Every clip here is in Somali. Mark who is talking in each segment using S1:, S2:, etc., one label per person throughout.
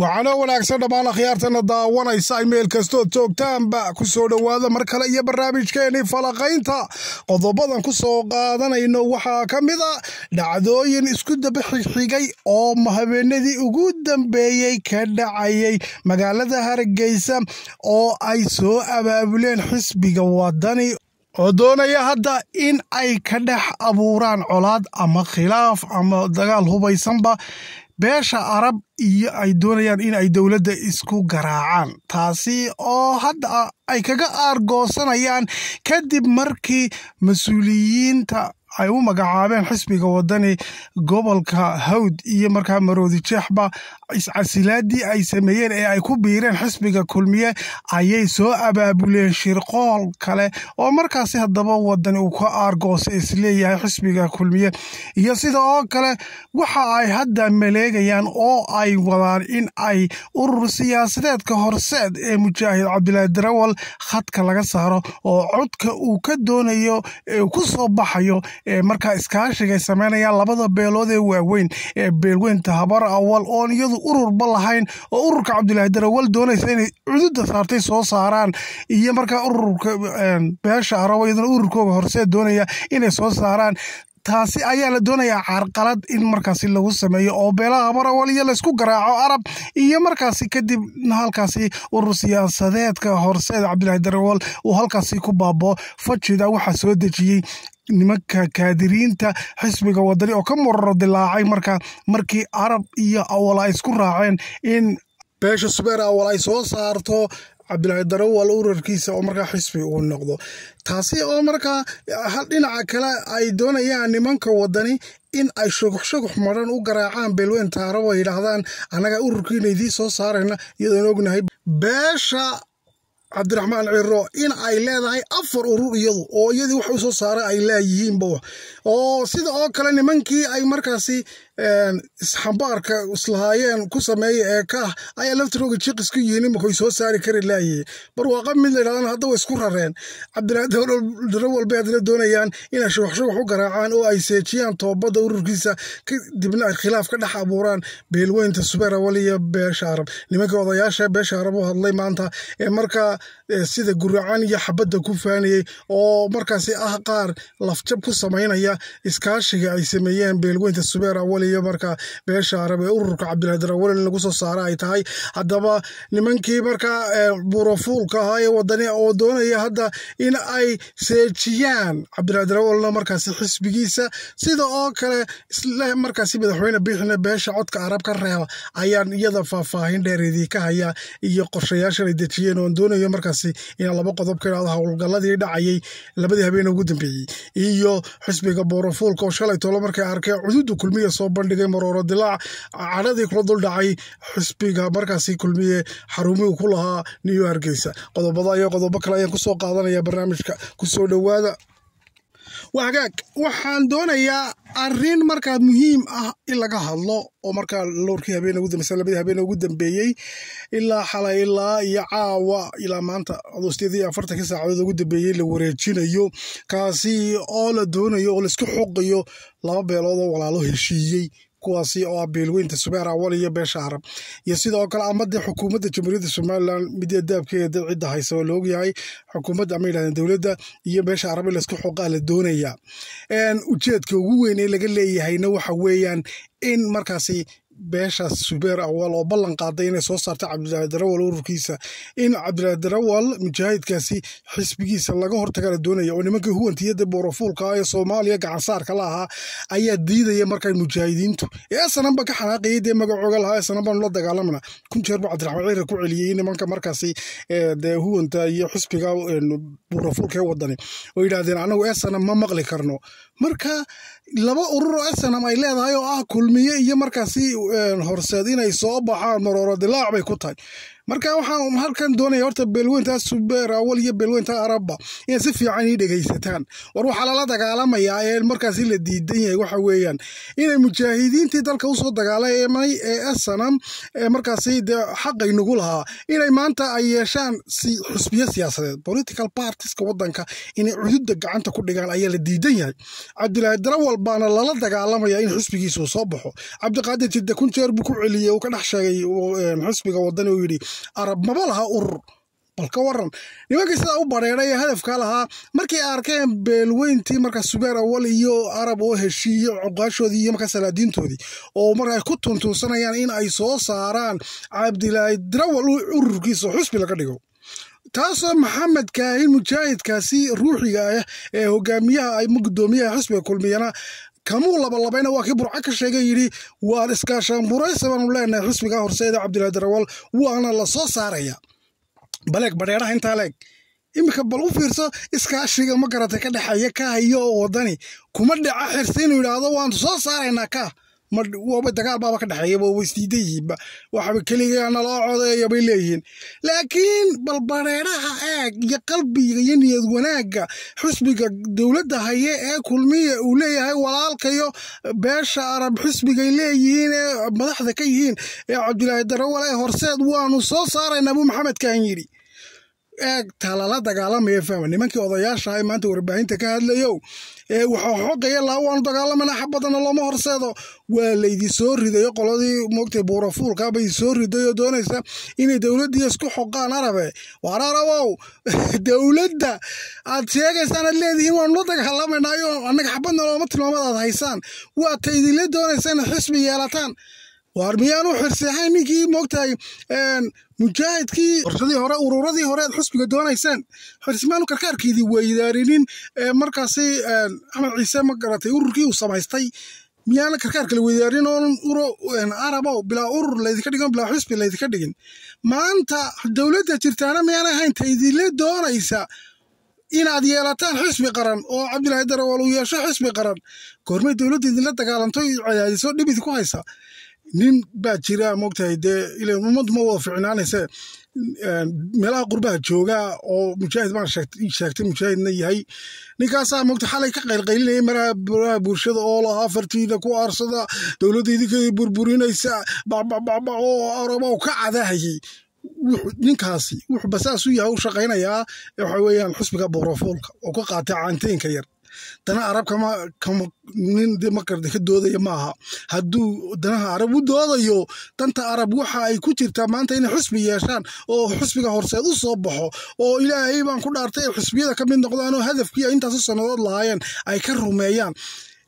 S1: waxaana wanaagsan dhammaan akhyaartana daawanaysa. Meel kastood joogtaanba ku soo dhowaada mar kale iyo barnaamijkeenii falaqaynta qodobadan ku soo qaadanayno. Waxaa ka mid a dhacdooyin isku daba xigxigay oo habeenadii ugu dambeeyey ka dhacayay magaalada hargeysa oo ay soo abaabuleen xisbiga wadani oo doonaya hadda in ay ka dhex abuuraan colaad ama khilaaf ama dagaal hubaysanba beesha arab iyo ay doonayaan in ay dowladda isku garaacaan. Taasi oo hadda ay kaga aargoosanayaan kadib markii mas'uuliyiinta ay u magacaabeen xisbiga wadani gobolka hawd iyo markaa maroodi jeexba. Iscasilaadii ay sameeyeen ee ay ku biireen xisbiga kulmiye ayay soo abaabuleen shirqool kale oo markaasi haddaba wadani uu ka aargoosa is leeyahay xisbiga kulmiye. Iyo sida oo kale waxa ay hadda maleegayaan oo ay wadaan in ay urur siyaasadeedka horseed ee mujaahid cabdilaahi darawal khadka laga saaro oo codka uu ka doonayo ku soo baxayo markaa iskaashigay sameynayaan labada beelood ee waaweyn ee beelweynta habar awal oon iyadu ururba lahayn oo ururka cabdilaahi darawal doonaysa inay cududa saartay soo saaraan. Iyo markaa ururka beesha arabo iyaduna ururkooga horseed doonaya inay soo saaraan. Taasi ayaa la doonayaa carqalad in markaasi lagu sameeyo oo beelaha habarawal iyo laysku garaaco arab. Iyo markaasi kadib halkaasi urur siyaasadeedka horseed cabdilaahi darawal uu halkaasi ku baabo fajida waxaa soo dejiyey nimanka kaadiriinta xisbiga wadani oo ka muraro dilaacay marka markii arab iyo awal ay isku raaceen in beesha subeer awal ay soo saarto cabdilaahi darawal urarkiisa oo markaa xisbi uu noqdo. Taasi oo markaa dhinaca kale ay doonayaan nimanka wadani in ay shugux shugux maran u garaacaan beelweynta arab ay yidhaahdaan annaga ururkiina idiin soo saarayna iyadoon ognahay beesha cabdiraxmaan ciro in ay leedahay afar urur iyadu oo iyadii wax u soo saara ay leeyihiinba oo sida oo kale nimankii ay markaasi isxambaarka islahaayeen ku sameeya ee kaah ayaa laftirooga jiqis ku yihiin imankay soo saari kari laayihiin barwaaqa mid la yidhahdana hadda way isku rareen. Cabdilaahi darawal bay hadna doonayaan inay shubax-shubax u garaacaan oo ay seejiyaan toobadda ururkiisa kadibna ay khilaaf ka dhex abuuraan beelweynta subeer iyo beesha arab. Nimankii odayaasha beesha arab u hadlay maanta ee markaa sida guracan iyo xabadda ku faanayey oo markaasi ah qaar lafjab ku samaynaya iskaashiga ay sameeyeen beelweynta subeer awal iyo markaa beesha arab ee ururka cabdilaahi darawal in lagu soo saara ay tahay. Haddaba nimankii markaa buurofuulka ahaa ee wadani oo doonaya hadda in ay seejiyaan cabdilaahi darawalna markaasi xisbigiisa sida oo kale markaasi madaxweyne biixina beesha codka arab ka reeba ayaan iyada faahfaahin dheereedii ka haya iyo qorshayaashan ay dejiyeen oon doonayo markaasi inaan laba qodob ka idhahdo howlgalladii dhacayay labadii habeen ugu dambeeyey iyo xisbiga buurofuulka oo shalay tolo markay arkeen cududa kulmiya soo bandhigay marooro dilaac cadhadii kula dul dhacay xisbiga markaasi kulmiye xarumihii ku lahaa new hargeysa. Qodobada iyo qodobo kale ayaan ku soo qaadanaya barnaamijka ku soo dhowaada wagaag waxaan doonayaa arrin markaa muhiim ah in laga hadlo oo markaa lowrkii habeen ugu dambeysa labadii habeen ugu dambeeyey ilaa xalay ilaa iyo caawa ilaa maanta adoostiyadii afartankii saacadood ugu dambeeyey la wareejinayo. Kaasi oo la doonayo oo la isku xoqayo laba beelood oo walaalo heshiiyey kuwaasi oo ah beelweynta subeer awal iyo beesha arab iyo sidoo kale amadii xukuumadda jamhuuriyadda somalilan midii daabkeeda cidda haysa oo laogyahay xukuumadda ama yidhahdeen dowladda iyo beesha arab in la isku xoqaa la doonayaa ujeedka ugu weyn ee laga leeyahayna waxa weeyaan in markaasi beeshaas subeer awal oo ballan qaaday inay soo saarta cabdilaahi darawal ururkiisa. In cabdilaahi darawal mujaahidkaasi xisbigiisa laga hortaga la doonaya oo nimankii huwantiyada boorofuulka ee soomaaliya gacansaarka la ahaa ayaa diidaya markaa mujaahidiintu ee sananba ka xanaaqayay dee magacooga lahaa ee sananbanu la dagaalamana kun jeer buu cabdiraxmaan ciira ku celiyey nimanka markaasi dee huwanta iyo xisbiga boorofuulka ee wadani. Oo yidhahdeen anagu ee sanan ma maqli karno marka laba urur oo esanam ay leedahay oo ah kulmiye iyo markaasi horseed inay soo baxaan marooro dilaac bay ku tahay marka waxaan halkan doonaya horta beelweyntaa subeer awal iyo beelweynta arabba inay si fiican ii dhegaysataan. War waxaa lala dagaalamayaa ee markaasi la diidan yahay waxa weeyaan inay mujaahidiintii dalka u soo dagaalamay ee asanam ee markaasi dee xaqay nagu lahaa inay maanta ay yeeshaan xusbiyo siyaasadeed. Political partiska wadanka inay cududda gacanta ku dhigaan ayaa la diidan yahay. Cabdilaahi darawal baana lala dagaalamaya in xusbigiisa uu soo baxo. Cabdiqaadir jidde kun jeer buu ku celiyey uu ka dhex sheegay xusbiga wadani uu yidhi arab maba laha urur bal ka waran nimankii sidaa u bareeray ee hadafka lahaa markay arkeen beelweyntii markaa subeer awal iyo arab oo heshiiye cuqaashoodii iyo markaa salaadiintoodii oo markaa ku tuntuunsanayaan in ay soo saaraan cabdilaahi darawal ururkiisa xusbi laga dhigo. Taasoo maxamed kaahin mujaahidkaasi ruuxiga ah ee hogaamiyaha ama guddoomiyaha xusbiga kulmiyana kamuu labalabayna waa kii burco ka sheegay yidhi waan iskaashaan buraysa baanu leenahay xusbiga horseeda cabdillahi darawal waana la soo saaraya. Baleeg badheeraha intaa leeg. Iminka bal u fiirso iskaashiga ma garatay ka dhexeeya ka hayo oo wadani. Kuma dhaca xirsi inuu yidhaahdo waan soo saaraynaa ka waba dagaal baaba ka dhexeeyaba way isdiidan yihiinba waxaba keligaa naloo codeeya bay leeyihiin. Laakiin bal bareeraha eeg iyo qalbiga iyo niyad wanaagga xusbiga dowladda haye ee kulmiya uu leeyahay walaalkayo beesha arab xusbigay leeyihiin ee madaxda ka yihiin ee cabdilaahi darawal ee horseed waanu soo saaraynaa buu maxamed kaan yidhi eeg talala dagaalamaya fahma nimankii odayaasha ah maanta warbaahinta ka hadlayow ee waxaa xogaya laa waanu dagaalamayna xabadana looma horseedo. Waa laydi soo ridayo qoladii moogtay buurafuulka bay soo riday oo doonaysa inay dowladdii isku xoqaan arabe. Waar arabow dowladda aad sheegaysaan aad leedihiin waanu la dagaalamaynayo annaga xabadna looma tilmaamad aad haysaan. Waa ta idinla doonaysa inaad xisbi yeelataan waar miyaanu xirsi ahayn ninkii moogtahay mujaahidkii warshadii hore ururadii hore aad xusbiga doonaysaan xirsimaanu karkaarkiidii weydaarinin markaasi axmed ciise ma garatay ururkii uu samaystay. Miyaana karkaar kale weydaarin oon uro arabo bilaa urur laydinka dhigan bilaa xusbi laydinka dhigin. Maanta dowladda jirtaana miyaana ahayn ta doonaysa inaad yeelataan xisbi qaran oo cabdilaahi darawal uu yeesho xisbi qaran. Goormay dowladda idinla dagaalanto cadaadiso dhibid ku haysa nin baa jira moogtahay dee ummad ma wada ficnaanayse meelaha qurbaha jooga oo mujaahid baan sheegtay mujaahidna yahay. Ninkaasaa moogta xalay ka qaylqaylinaya maraha bulshada oo lahaa fartiida ku aarsada dowladda idinka burburinaysa bacbacbacba oo arabo ka cadahayay. Ninkaasi wuxuu basaas u yahay u shaqaynayaa waxa weeyaan xusbiga borofoolka oo ka qaatay caanteynka yar dana arab ka doodaya maaha. Hadduu danaha arab u doodayo danta arab waxa ay ku jirtaa maanta inay xusbi yeeshaan oo xusbiga horseed u soo baxo oo ilaahay baan ku dhaartay xusbiyada ka mid noqdaan hadafkii intaasu sannadood lahaayeen ay ka rumeeyaan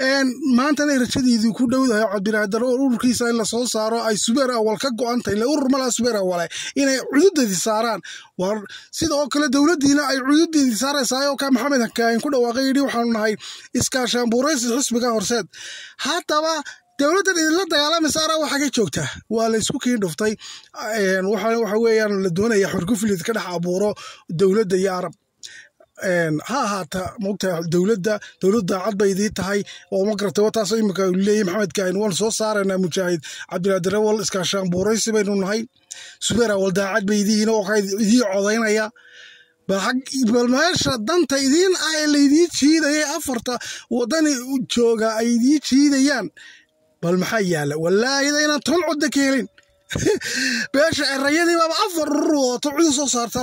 S1: maantana rajadiidii ku dhowdahay cabdilaahi darawal ururkiisa in la soo saaro ay subeer awal ka go-antay ile urur malaha subeer awale inay cududadii saaraan. War sida oo kale dowladdiina ay cududeedii saaraysaa oo ka maxamed kaahin ku dhawaaqay yidhi waxaanu nahay iskaashaanbuuraysi xusbiga horseed. Haddaba dowladdan idinla dagaalamaysa waxaa ka joogtaa waa la isku kiin dhuftay. Waxa weeyaan la doonaya xorguflid ka dhex abuuro dowladda iyo arab ha ahaata mogta dowladda dowlad daacad bay idii tahay. Oo ma garata wataasoo iminka leeyahy maxamed kaahin waan soo saaraynaa mujaahid cabdillahi darawal iskaashaan buuraysi baynu nahay. Subeer awal daacad bay idihiin oo ka idii codaynaya. Bal meesha danta idiin ah ee laydii jiidayay afarta waddani jooga ay idii jiidayaan. Bal maxaa yaalla wallaahida inaan ton codda ka helin. Beesha erayadii baaba afar urur wadato cudu soo saarta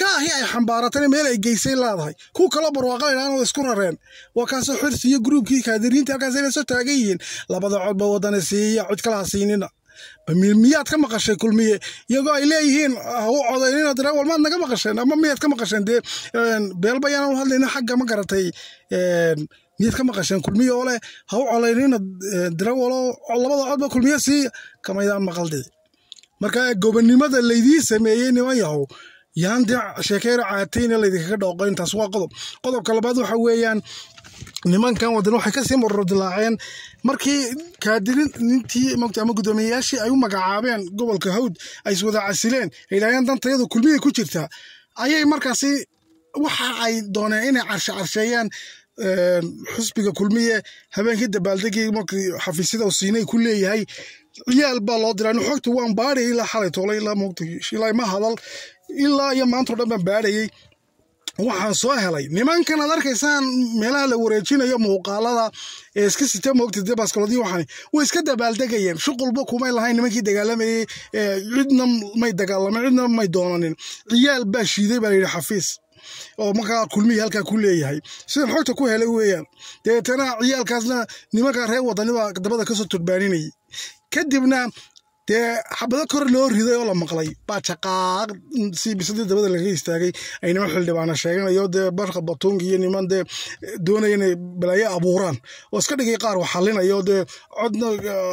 S1: kaahi ay xambaaratana meel ay geysay leedahay kuw kaloo barwaaqalayaan oo isku rareen. Waa kaasoo xirsi iyo gruubkii kaadiriinta halkaas inay soo taagan yihiin. Labada codba wadana siiya cid kalaha siinina. Miyaad ka maqashay kulmiye? Iyagoo ay leeyihiin hau codaynina darawal maad naga maqasheen. Ama miyaad ka maqasheen? Dee beelba u hadlayna xagga ma garatay. Miyaad ka maqasheen kulmiye oo leh ha u codaynina darawaloo labada codba kulmiye siiya kamaydaan maqaldii marka gobonnimada laydii sameeyey niman yahow yaan dee sheekeyra caatayna laydinkaga dhooqo intaas waa qodob. Qodobka labaad waxa weeyaan nimankan wadan waxay ka sii maroro dilaaceen markii kaadirin nintii mogta ama guddoomiyeyaashii ay u magacaabeen gobolka hawd ay iswada casileen ay yidhahdeen dantayadu kulmiyay ku jirtaa ayay markaasi waxa ay dooneen inay carshe carsheeyaan xusbiga kulmiye habeenkii dabaaldegii markii xafiisyada siinay ku leeyahay. Ciyaal baa loo diraa xogta waan baadhayay ilaa xalay toolay ilaa moogta ilaa ma hadal ilaa iyo maantao dhan baan baadhayay. Waxaan soo helay. Nimankan aad arkaysaan meelaha la wareejinayo muuqaalada ee iska sita moogta dee waxaan way iska dabaaldegayeen. Shuqulba kumay lahayn nimankii dagaalamayey cidna may dagaalamin cidna may doonanin. Ciyaal baa shiiday baa layidhi xafiis oo markaa kulmihii halkaa ku leeyahay. Sidan xogta ku helay weeyaan dabeetana ciyaalkaasna nimankaa reer wadanibaa dabada ka soo turbaaninayay kadibna dee xabado kor loo riday oo la maqlay baa jaqaaq si bisadii dabada laga istaagay ay niman xildhibaana sheeganayo dee barka batuunka iyo niman dee doonaya inay balaayo abuuraan. Oo iska dhigay qaar wax xallinayo dee codna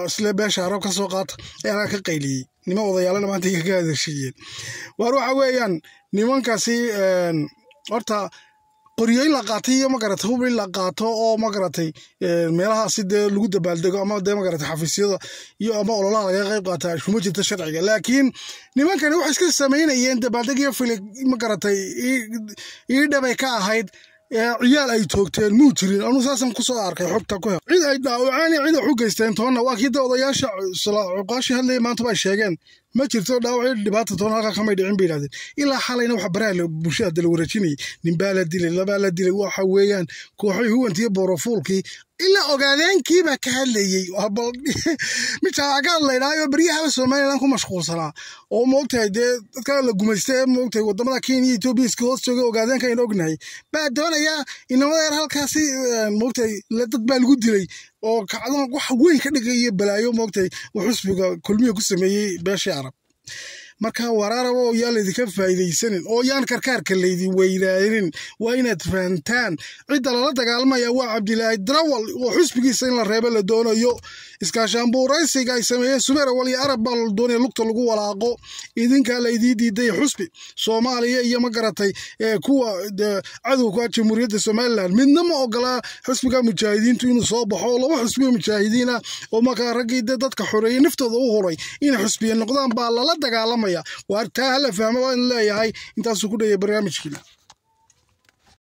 S1: isle beesha arab ka soo qaata halkaa ka qayliyey niman odayaalana maanta ka hadashiiyeen waar waxa weeyaan nimankaasi horta qoryo in la qaatay iyo magaratay hub in la qaato oo magaratay meelahaasi dee lagu dabaaldego ama dee magaratay xafiisyada iyo ama ololaha laga qayb qaata kuma jirta sharciga. Laakiin nimankani waxay iska samaynayeen dabaaldeg iyo filig magaratay iidhabay ka ahayd ciyaal ay toogteen muu jirin. Anuu saasan ku soo arkay xogta ku hel. Cid ay dhaawaceen cid wax u geysteen toonna waa kii da odayaasha cuqaashii hadlaya maanta sheegeen ma jirto dhaawacii dhibaata toona halkaa kamay dhicin bay yidhahdeen. Ilaa xalayna waxa baraha bulshada dala wareejinayay ninbaa la dilay labaa la dilay waxa weeyaan. Kooxii huwantiiyo boorofuulkii ilaa ogaadeenkiibaa ka hadlayey mijaa ka hadlaydhaayo beryahaba somalilan ku mashquulsanaa. Oo moogtahay dee dadka la gumaysta moogtahay waddamada kenya iyo etoobiya iska hoos jooga ogaadeenka aynu ognahay. Baa doonayaa inamadeer halkaasi moogtahay dad baa lagu dilay oo kacdan wax weyn ka dhigaya balaayo moogtahay uu xusbiga kulmiya ku sameeyey beeshii arab marka waraaraba oo yaan laydinka faa'iidaysanin. Oo yaan karkaarka laydin weydaanin waa inaad fahantaan. Cidda lala dagaalamaya waa cabdilaahi darawal. Oo xusbigiisa in la reebo la doonayo. Iskaashaanbuuraysiga ay sameeyeen subeerawal iyo arab baa la doonaya lugta lagu walaaqo. Idinkaa laydii diiday xusbi. Soomaaliya iyo ma garatay kuwa cadowka jamhuuriyadda somalilan midna ma ogolaa xusbiga mujaahidiintu inuu soo baxo laba xusbiga mujaahidiina oo markaa raggii dadka xoreeyey naftooda u huray inay xusbiya noqdaan baa lala dagaalamaya waar taa hala fahmo waa in leeyahay. Intaasuu ku dhaya barnaamijkiina